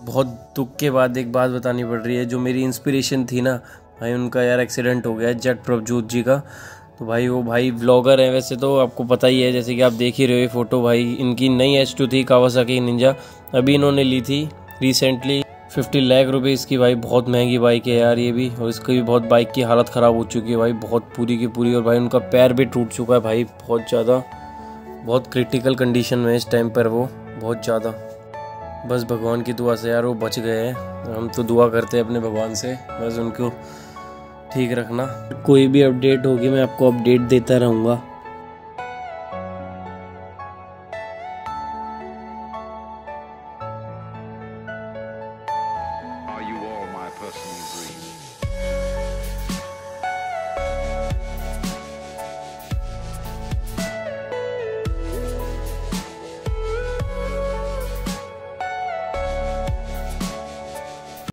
बहुत दुख के बाद एक बात बतानी पड़ रही है। जो मेरी इंस्पिरेशन थी ना, भाई उनका यार एक्सीडेंट हो गया जट प्रभजोत जी का। तो भाई वो भाई ब्लॉगर हैं वैसे तो आपको पता ही है, जैसे कि आप देख ही रहे हो फ़ोटो भाई। इनकी नई एच टू थी कावासाकी निंजा अभी इन्होंने ली थी रिसेंटली फिफ्टी लाख रुपए इसकी भाई, बहुत महँगी बाइक है यार ये भी। और इसकी भी बहुत बाइक की हालत ख़राब हो चुकी है भाई, बहुत पूरी की पूरी। और भाई उनका पैर भी टूट चुका है भाई, बहुत ज़्यादा। बहुत क्रिटिकल कंडीशन में इस टाइम पर वो, बहुत ज़्यादा। बस भगवान की दुआ से यार वो बच गए हैं। हम तो दुआ करते हैं अपने भगवान से बस उनको ठीक रखना। कोई भी अपडेट होगी मैं आपको अपडेट देता रहूँगा। Are you all my personal dreams?